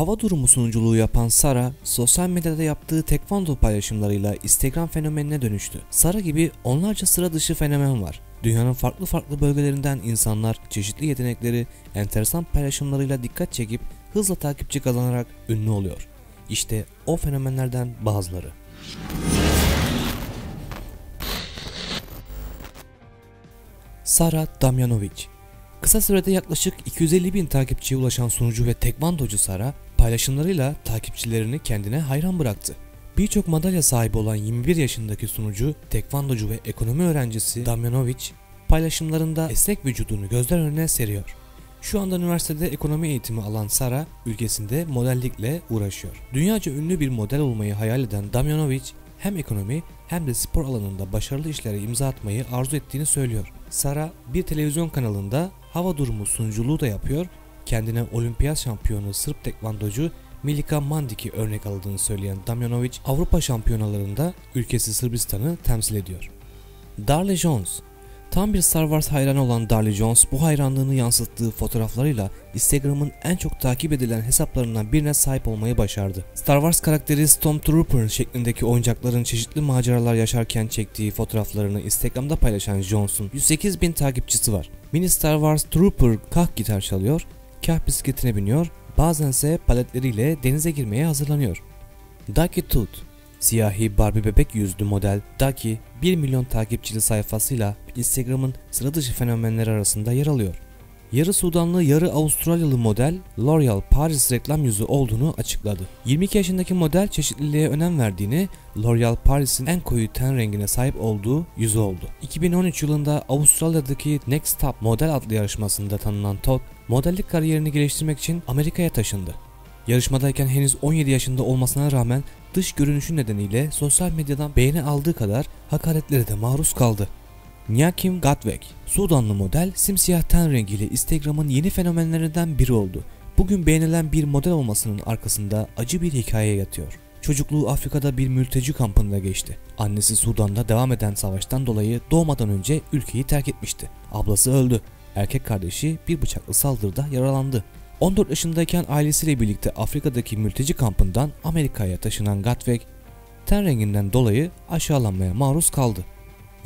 Hava durumu sunuculuğu yapan Sara, sosyal medyada yaptığı tekvando paylaşımlarıyla Instagram fenomenine dönüştü. Sara gibi onlarca sıra dışı fenomen var. Dünyanın farklı farklı bölgelerinden insanlar çeşitli yetenekleri, enteresan paylaşımlarıyla dikkat çekip hızla takipçi kazanarak ünlü oluyor. İşte o fenomenlerden bazıları. Sara Damjanovic Kısa sürede yaklaşık 250 bin takipçiye ulaşan sunucu ve tekvandocu Sara, paylaşımlarıyla takipçilerini kendine hayran bıraktı. Birçok madalya sahibi olan 21 yaşındaki sunucu, tekvandocu ve ekonomi öğrencisi Damjanovic, paylaşımlarında esnek vücudunu gözler önüne seriyor. Şu anda üniversitede ekonomi eğitimi alan Sara, ülkesinde modellikle uğraşıyor. Dünyaca ünlü bir model olmayı hayal eden Damjanovic, hem ekonomi hem de spor alanında başarılı işlere imza atmayı arzu ettiğini söylüyor. Sara bir televizyon kanalında hava durumu sunuculuğu da yapıyor. Kendine olimpiyat şampiyonu Sırp tekvandocu Milika Mandik'i örnek aldığını söyleyen Damjanovic Avrupa şampiyonalarında ülkesi Sırbistan'ı temsil ediyor. Darley Jones Tam bir Star Wars hayranı olan Darley Jones bu hayranlığını yansıttığı fotoğraflarıyla Instagram'ın en çok takip edilen hesaplarından birine sahip olmayı başardı. Star Wars karakteri Stormtrooper şeklindeki oyuncakların çeşitli maceralar yaşarken çektiği fotoğraflarını Instagram'da paylaşan Jones'un 108 bin takipçisi var. Mini Star Wars Trooper kah gitar çalıyor, kah bisikletine biniyor, bazense paletleriyle denize girmeye hazırlanıyor. Ducky Tooth Siyahi Barbie bebek yüzlü model Daki 1 milyon takipçili sayfasıyla Instagram'ın sıra dışı fenomenleri arasında yer alıyor. Yarı Sudanlı yarı Avustralyalı model L'Oreal Paris reklam yüzü olduğunu açıkladı. 22 yaşındaki model çeşitliliğe önem verdiğini, L'Oreal Paris'in en koyu ten rengine sahip olduğu yüzü oldu. 2013 yılında Avustralya'daki Next Top model adlı yarışmasında tanınan Todd, modellik kariyerini geliştirmek için Amerika'ya taşındı. Yarışmadayken henüz 17 yaşında olmasına rağmen dış görünüşü nedeniyle sosyal medyadan beğeni aldığı kadar hakaretlere de maruz kaldı. Nyakim Gatwek, Sudanlı model simsiyah ten rengiyle Instagram'ın yeni fenomenlerinden biri oldu. Bugün beğenilen bir model olmasının arkasında acı bir hikaye yatıyor. Çocukluğu Afrika'da bir mülteci kampında geçti. Annesi Sudan'da devam eden savaştan dolayı doğmadan önce ülkeyi terk etmişti. Ablası öldü. Erkek kardeşi bir bıçaklı saldırıda yaralandı. 14 yaşındayken ailesiyle birlikte Afrika'daki mülteci kampından Amerika'ya taşınan Gatweg, ten renginden dolayı aşağılanmaya maruz kaldı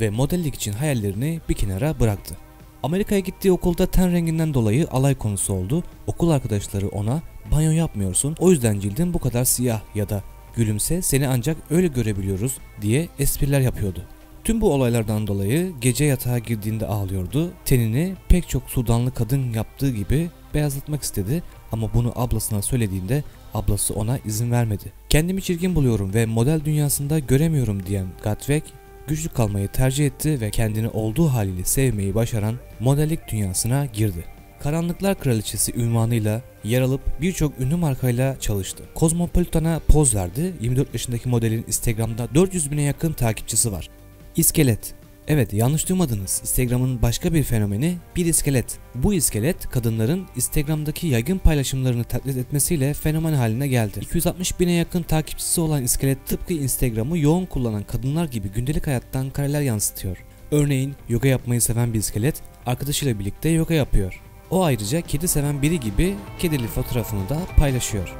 ve modellik için hayallerini bir kenara bıraktı. Amerika'ya gittiği okulda ten renginden dolayı alay konusu oldu. Okul arkadaşları ona banyo yapmıyorsun o yüzden cildin bu kadar siyah ya da gülümse seni ancak öyle görebiliyoruz diye espriler yapıyordu. Tüm bu olaylardan dolayı gece yatağa girdiğinde ağlıyordu. Tenini pek çok Sudanlı kadın yaptığı gibi beyazlatmak istedi ama bunu ablasına söylediğinde ablası ona izin vermedi. Kendimi çirkin buluyorum ve model dünyasında göremiyorum diyen Gatweg güçlü kalmayı tercih etti ve kendini olduğu haliyle sevmeyi başaran modellik dünyasına girdi. Karanlıklar Kraliçesi ünvanıyla yer alıp birçok ünlü markayla çalıştı. Cosmopolitan'a poz verdi. 24 yaşındaki modelin Instagram'da 400 bine yakın takipçisi var. İskelet Evet yanlış duymadınız. Instagram'ın başka bir fenomeni bir iskelet. Bu iskelet kadınların Instagram'daki yaygın paylaşımlarını taklit etmesiyle fenomen haline geldi. 260 bine yakın takipçisi olan iskelet tıpkı Instagram'ı yoğun kullanan kadınlar gibi gündelik hayattan kareler yansıtıyor. Örneğin yoga yapmayı seven bir iskelet arkadaşıyla birlikte yoga yapıyor. O ayrıca kedi seven biri gibi kedili fotoğrafını da paylaşıyor.